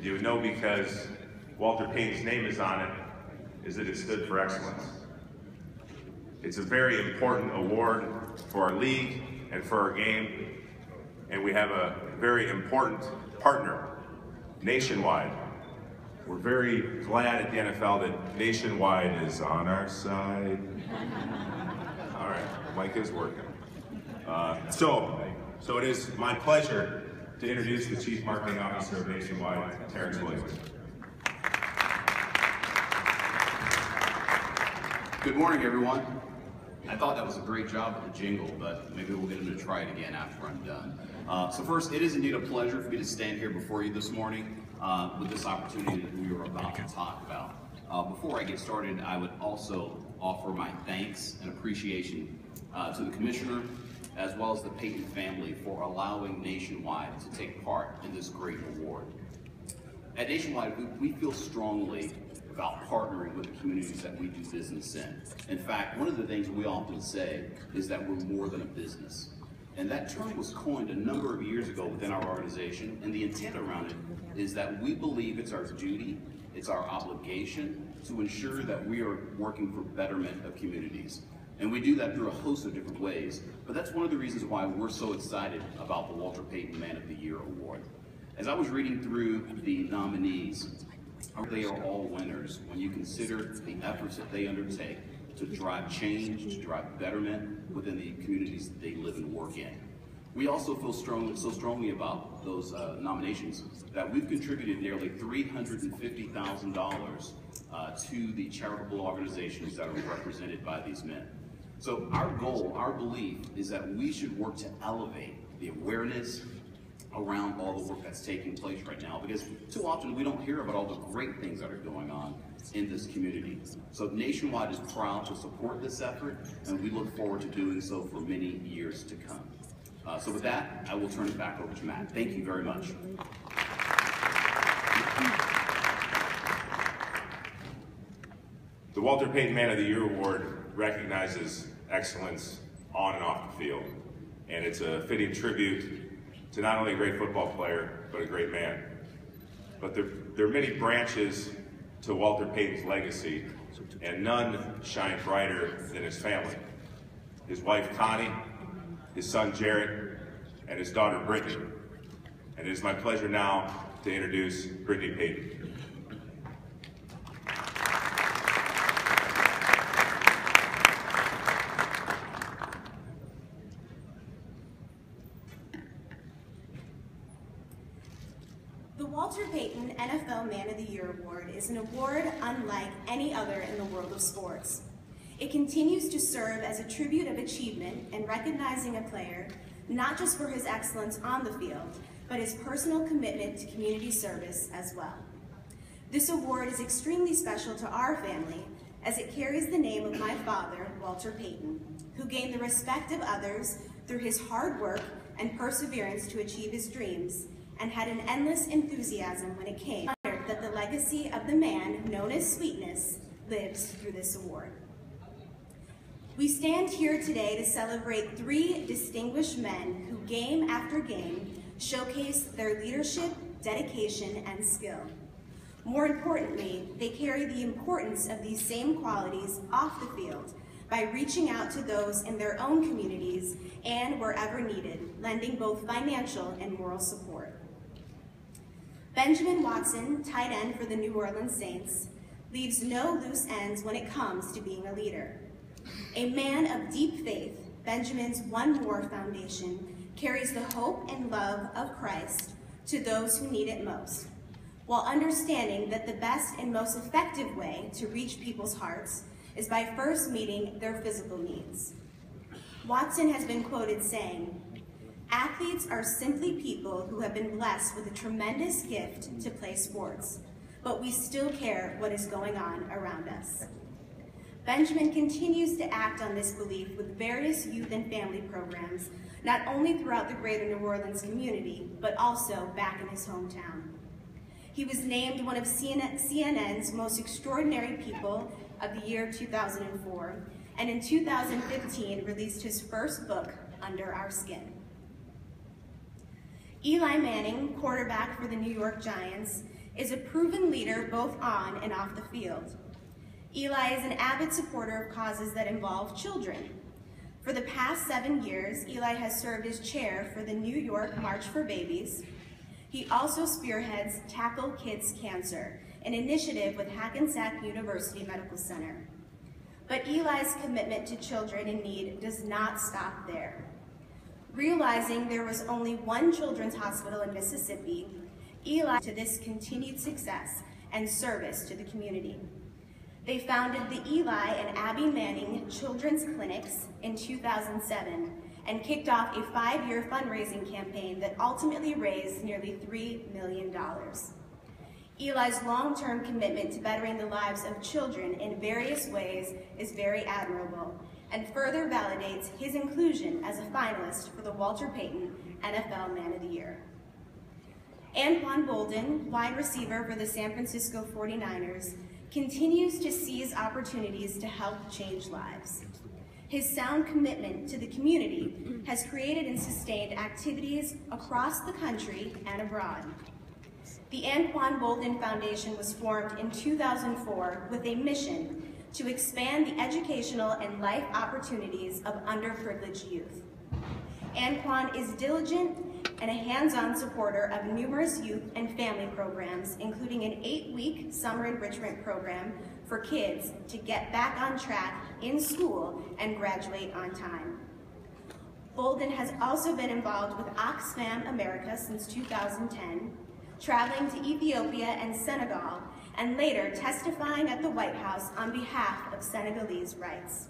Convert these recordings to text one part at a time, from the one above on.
you know because Walter Payton's name is on it, is that it stood for excellence. It's a very important award for our league and for our game, and we have a very important partner nationwide. We're very glad at the NFL that nationwide is on our side. All right, mic is working. Uh, so, so it is my pleasure to introduce the Chief Marketing Officer of Nationwide, Terrence Williams. Good morning, everyone. I thought that was a great job with the jingle, but maybe we'll get him to try it again after I'm done. Uh, so first, it is indeed a pleasure for me to stand here before you this morning uh, with this opportunity that we are about to talk about. Uh, before I get started, I would also offer my thanks and appreciation uh, to the Commissioner as well as the Payton family for allowing Nationwide to take part in this great award. At Nationwide, we, we feel strongly about partnering with the communities that we do business in. In fact, one of the things we often say is that we're more than a business. And that term was coined a number of years ago within our organization, and the intent around it is that we believe it's our duty, it's our obligation to ensure that we are working for betterment of communities. And we do that through a host of different ways, but that's one of the reasons why we're so excited about the Walter Payton Man of the Year Award. As I was reading through the nominees, they are all winners when you consider the efforts that they undertake to drive change, to drive betterment within the communities that they live and work in. We also feel strong, so strongly about those uh, nominations that we've contributed nearly $350,000 uh, to the charitable organizations that are represented by these men. So our goal, our belief, is that we should work to elevate the awareness, around all the work that's taking place right now because too often we don't hear about all the great things that are going on in this community. So Nationwide is proud to support this effort and we look forward to doing so for many years to come. Uh, so with that, I will turn it back over to Matt. Thank you very much. The Walter Payton Man of the Year Award recognizes excellence on and off the field, and it's a fitting tribute to not only a great football player, but a great man. But there, there are many branches to Walter Payton's legacy, and none shine brighter than his family. His wife Connie, his son Jarrett, and his daughter Brittany. And it is my pleasure now to introduce Brittany Payton. NFL Man of the Year award is an award unlike any other in the world of sports. It continues to serve as a tribute of achievement in recognizing a player not just for his excellence on the field, but his personal commitment to community service as well. This award is extremely special to our family as it carries the name of my father, Walter Payton, who gained the respect of others through his hard work and perseverance to achieve his dreams and had an endless enthusiasm when it came that the legacy of the man known as Sweetness lives through this award. We stand here today to celebrate three distinguished men who game after game showcase their leadership, dedication, and skill. More importantly, they carry the importance of these same qualities off the field by reaching out to those in their own communities and wherever needed, lending both financial and moral support. Benjamin Watson, tight end for the New Orleans Saints, leaves no loose ends when it comes to being a leader. A man of deep faith, Benjamin's One More Foundation carries the hope and love of Christ to those who need it most, while understanding that the best and most effective way to reach people's hearts is by first meeting their physical needs. Watson has been quoted saying, Athletes are simply people who have been blessed with a tremendous gift to play sports, but we still care what is going on around us. Benjamin continues to act on this belief with various youth and family programs, not only throughout the greater New Orleans community, but also back in his hometown. He was named one of CNN's most extraordinary people of the year 2004, and in 2015 released his first book, Under Our Skin. Eli Manning, quarterback for the New York Giants, is a proven leader both on and off the field. Eli is an avid supporter of causes that involve children. For the past seven years, Eli has served as chair for the New York March for Babies. He also spearheads Tackle Kids Cancer, an initiative with Hackensack University Medical Center. But Eli's commitment to children in need does not stop there. Realizing there was only one children's hospital in Mississippi, Eli to this continued success and service to the community. They founded the Eli and Abby Manning Children's Clinics in 2007 and kicked off a five-year fundraising campaign that ultimately raised nearly $3 million. Eli's long-term commitment to bettering the lives of children in various ways is very admirable and further validates his inclusion as a finalist for the Walter Payton NFL Man of the Year. Anquan Boldin, wide receiver for the San Francisco 49ers, continues to seize opportunities to help change lives. His sound commitment to the community has created and sustained activities across the country and abroad. The Anquan Boldin Foundation was formed in 2004 with a mission to expand the educational and life opportunities of underprivileged youth. Anquan is diligent and a hands-on supporter of numerous youth and family programs, including an eight-week summer enrichment program for kids to get back on track in school and graduate on time. Boldin has also been involved with Oxfam America since 2010, traveling to Ethiopia and Senegal, and later testifying at the White House on behalf of Senegalese rights.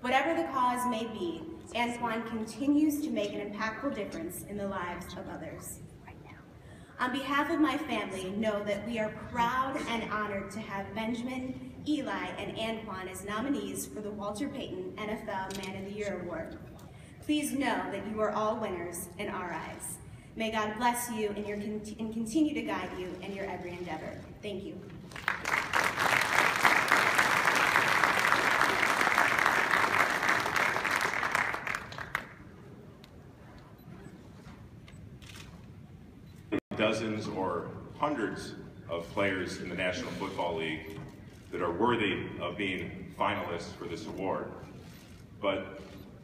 Whatever the cause may be, Antoine continues to make an impactful difference in the lives of others. On behalf of my family, know that we are proud and honored to have Benjamin, Eli, and Antoine as nominees for the Walter Payton NFL Man of the Year Award. Please know that you are all winners in our eyes. May God bless you and, your, and continue to guide you in your every endeavor. Thank you. Dozens or hundreds of players in the National Football League that are worthy of being finalists for this award. But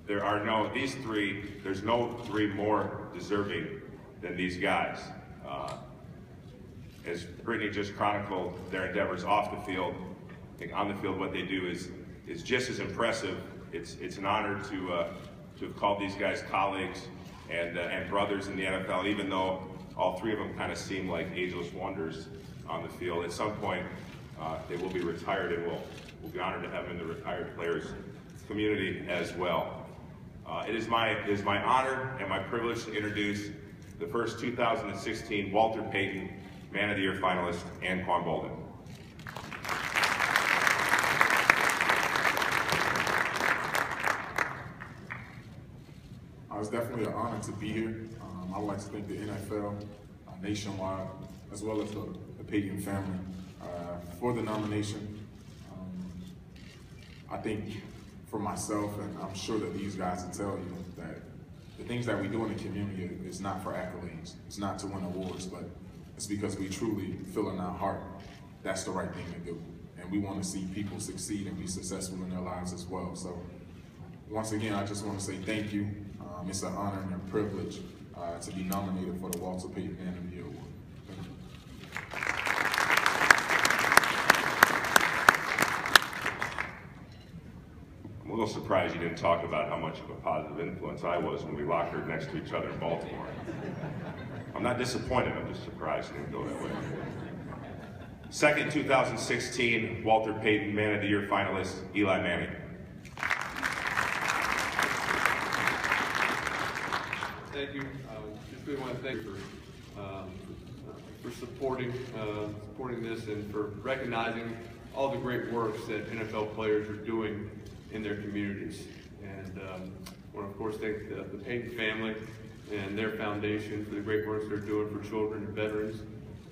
there are no, these three, there's no three more deserving than these guys. Uh, as Brittany just chronicled their endeavors off the field, I think on the field what they do is is just as impressive. It's it's an honor to uh, to have called these guys colleagues and uh, and brothers in the NFL, even though all three of them kind of seem like ageless wonders on the field. At some point, uh, they will be retired, and we'll we'll be honored to have them in the retired players community as well. Uh, it is my it is my honor and my privilege to introduce the first 2016 Walter Payton Man of the Year finalist, Anquan Boldin. Uh, it's definitely an honor to be here. Um, I would like to thank the NFL, uh, Nationwide, as well as the, the Payton family uh, for the nomination. Um, I think for myself, and I'm sure that these guys will tell you the things that we do in the community is not for accolades. It's not to win awards, but it's because we truly feel in our heart that's the right thing to do. And we want to see people succeed and be successful in their lives as well. So once again, I just want to say thank you. Um, it's an honor and a privilege uh, to be nominated for the Walter Payton Man of Year Award. I'm a little surprised you didn't talk about how much of a positive influence I was when we locked next to each other in Baltimore. I'm not disappointed, I'm just surprised it didn't go that way. Second 2016 Walter Payton Man of the Year finalist, Eli Manning. Thank you. Uh, just really want to thank you for, um, for supporting, uh, supporting this and for recognizing all the great works that NFL players are doing in their communities. And um, I want to, of course, thank the, the Payton family and their foundation for the great work they're doing for children and veterans.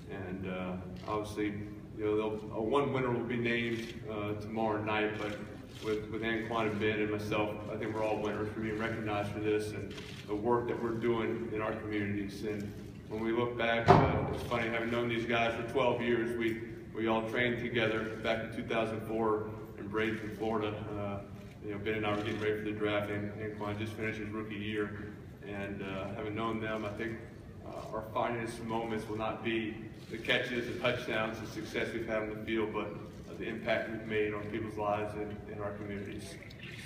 And uh, obviously, you know, uh, one winner will be named uh, tomorrow night, but with, with Anquan and Ben and myself, I think we're all winners for being recognized for this and the work that we're doing in our communities. And when we look back, uh, it's funny having known these guys for 12 years. We we all trained together back in 2004 in Bradenton, Florida. Uh, you know, Ben and I were getting ready for the draft, and Anquan just finished his rookie year. And uh, having known them, I think uh, our finest moments will not be the catches, the touchdowns, the success we've had on the field, but uh, the impact we've made on people's lives and in our communities.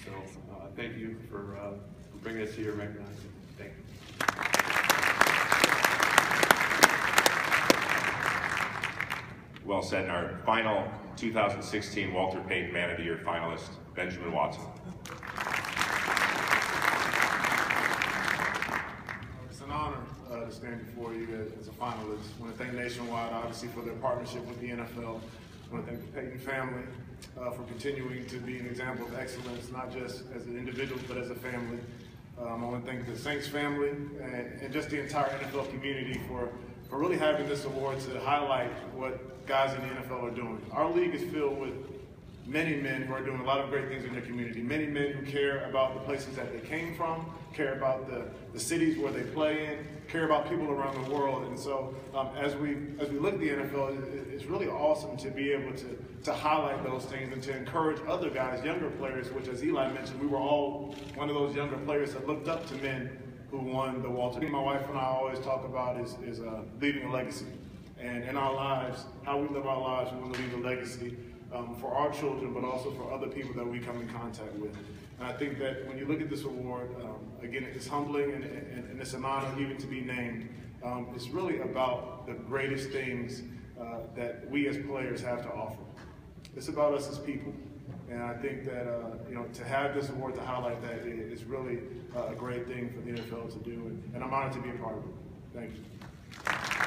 So uh, thank you for, uh, for bringing us here and recognizing. Thank you. Well said. And our final 2016 Walter Payton Man of the Year finalist, Benjamin Watson. It's an honor uh, to stand before you as, a finalist. I want to thank Nationwide, obviously, for their partnership with the NFL. I want to thank the Payton family uh, for continuing to be an example of excellence, not just as an individual, but as a family. Um, I want to thank the Saints family and, and just the entire NFL community for, for really having this award to highlight what guys in the NFL are doing. Our league is filled with many men who are doing a lot of great things in their community. Many men who care about the places that they came from, care about the, the cities where they play in, care about people around the world. And so um, as we as we look at the NFL, it, it's really awesome to be able to, to highlight those things and to encourage other guys, younger players, which as Eli mentioned, we were all one of those younger players that looked up to men who won the Walter. My wife and I always talk about is, is uh, leaving a legacy. And in our lives, how we live our lives, we want to leave a legacy um, for our children, but also for other people that we come in contact with. And I think that when you look at this award, um, again, it's humbling and, and, and, it's an honor even to be named. Um, it's really about the greatest things uh, that we as players have to offer. It's about us as people. And I think that, uh, you know, to have this award to highlight that is really uh, a great thing for the NFL to do. And, and I'm honored to be a part of it. Thank you.